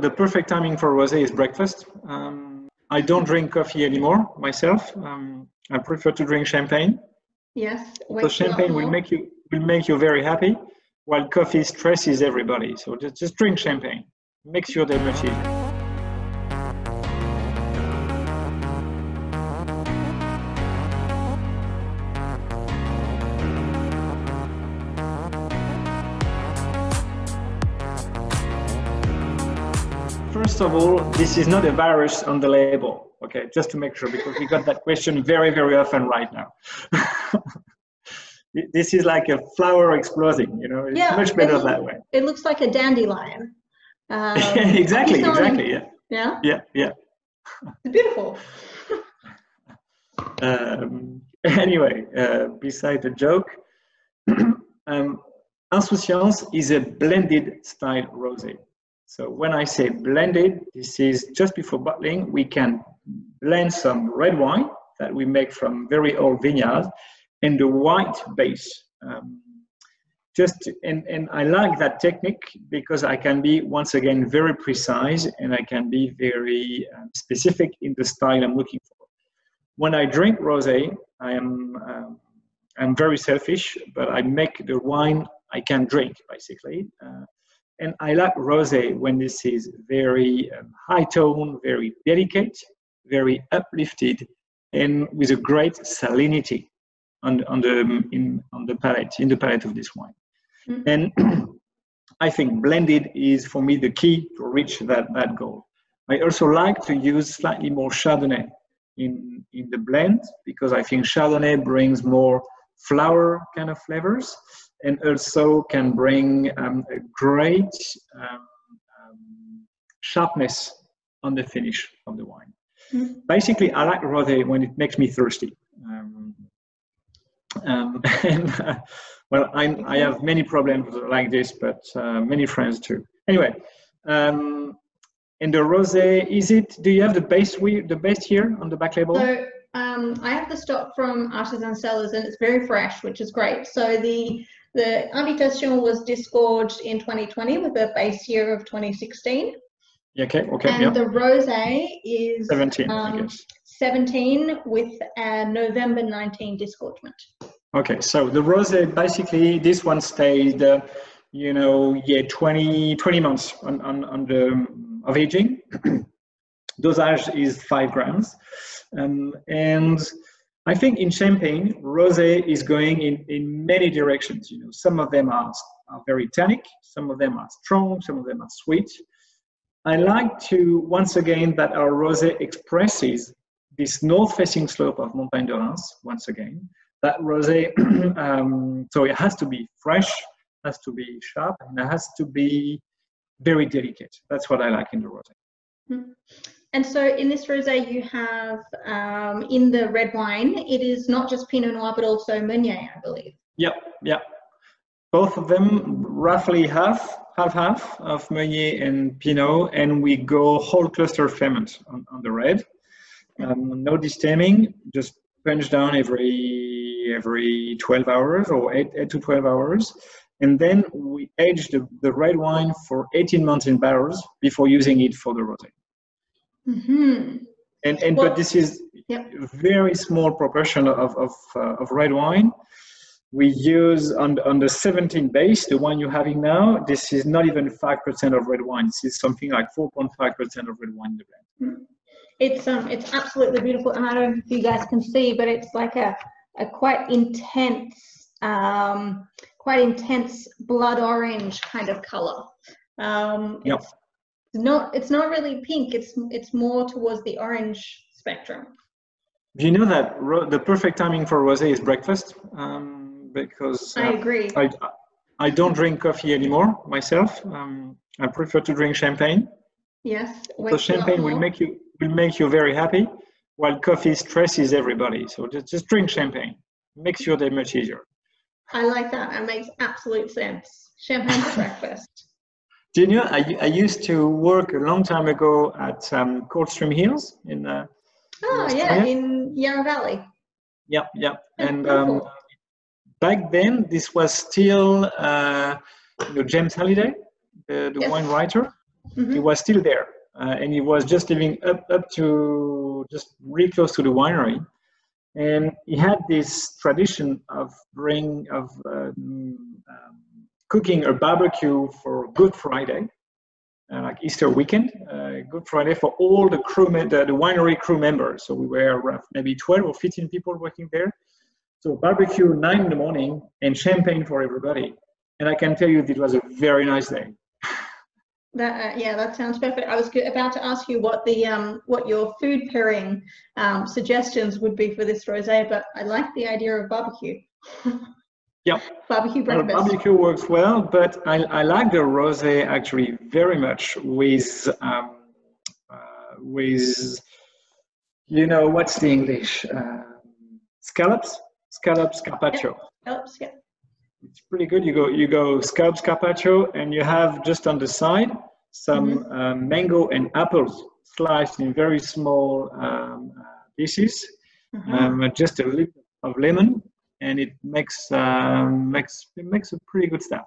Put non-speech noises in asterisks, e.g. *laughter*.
The perfect timing for rosé is breakfast. Um, I don't drink coffee anymore myself. Um, I prefer to drink champagne. Yes. So champagne will make you will make you very happy, while coffee stresses everybody. So just, just drink champagne. Makes your day much First of all, this is not a virus on the label, okay? Just to make sure, because we got that question very, very often right now. *laughs* this is like a flower exploding, you know, it's Yeah, much better that way. It looks like a dandelion. *laughs* Um, exactly, have you seen- exactly, yeah. Yeah, Yeah, yeah. it's beautiful. *laughs* Um, anyway, uh, beside the joke, *clears throat* um, Insouciance is a blended style rosé. So when I say blended, this is just before bottling, we can blend some red wine that we make from very old vineyards and the white base. Um, just and, and I like that technique because I can be once again very precise and I can be very um, specific in the style I'm looking for when I drink rosé, I am um, I'm very selfish, but I make the wine I can drink basically. Uh, and I like rosé when this is very um, high tone, very delicate, very uplifted, and with a great salinity on, on the um, in on the palate in the palate of this wine. Mhm. And *clears throat* I think blended is for me the key to reach that that goal. I also like to use slightly more Chardonnay in in the blend because I think Chardonnay brings more flower kind of flavors and also can bring um, a great um, um, sharpness on the finish of the wine. Mhm. Basically, I like rosé when it makes me thirsty. Um, *laughs* and uh, well, I, I have many problems like this, but uh, many friends too. Anyway, um, and the rosé, is it? Do you have the base? We the base here on the back label? So um, I have the stock from Artisan Cellars and it's very fresh, which is great. So the the Invitation was disgorged in 2020 with a base year of 2016, Yeah, okay, okay, and yeah. the rosé is 17, I um, guess. 17 with a November 19 disgorgement. Okay, so the rosé, basically, this one stayed, uh, you know, yeah, 20, 20 months on, on, on the um, of aging. *clears throat* Dosage is five grams. Um, and I think in Champagne, rosé is going in, in many directions. You know, some of them are, are very tannic, some of them are strong, some of them are sweet. I like to, once again, that our rosé expresses this north-facing slope of Montagne de Reims, once again. That rosé, *clears throat* um, so it has to be fresh, has to be sharp, and it has to be very delicate. That's what I like in the rosé. And so in this rosé, you have um, in the red wine, it is not just Pinot Noir, but also Meunier, I believe. Yep, yep. Both of them roughly half, half, half of Meunier and Pinot, and we go whole cluster ferment on, on the red. Um, no distemming, just punch down every every 12 hours or 8, 8 to 12 hours. And then we age the, the red wine for 18 months in barrels before using it for the rosé. Hmm And, and Well- but this is Yep. a very small proportion of, of, uh, of red wine. We use on, on the 17 base, the one you're having now, this is not even 5% of red wine. This is something like 4.5% of red wine in the blend. It's um, it's absolutely beautiful, and I don't know if you guys can see, but it's like a, a quite intense, um, quite intense blood orange kind of color. Um, Yep. It's not, it's not really pink. It's it's more towards the orange spectrum. Do you know that ro- the perfect timing for rosé is breakfast? Um, because I uh, agree. I, I don't drink coffee anymore myself. Um, I prefer to drink champagne. yes. So wakes you up champagne will make you will make you very happy, while coffee stresses everybody. So just, just drink champagne. Makes your day much easier. I like that. That makes absolute sense. Champagne for *laughs* breakfast. Do you know, I, I used to work a long time ago at um, Coldstream Hills in, uh, Oh Yes, yeah, in Yarra Valley. yeah, yeah. That's And um, back then, this was still, uh, you know, James Halliday, the, the Yes. wine writer. mm-hmm. he was still there, uh, and he was just living up up to just really close to the winery, and he had this tradition of bring of um, um, cooking a barbecue for Good Friday. Uh, like Easter weekend, uh, Good Friday for all the crew, the, the winery crew members. So we were maybe 12 or 15 people working there. So barbecue nine in the morning and champagne for everybody. And I can tell you it was a very nice day. *laughs* That, uh, yeah, that sounds perfect. I was about to ask you what the um, what your food pairing um, suggestions would be for this rosé, but I like the idea of barbecue. *laughs* Yep. Barbecue breakfast. Well, barbecue works well, but I, I like the rosé actually very much with um, uh, with you know what's the English uh, scallops, scallops carpaccio. Yep. Scallops, yeah. It's pretty good. You go you go scallops carpaccio, and you have just on the side some mm-hmm. uh, mango and apples sliced in very small um, uh, pieces. Mm-hmm. Um, just a little of lemon and it makes uh, makes it makes a pretty good stuff.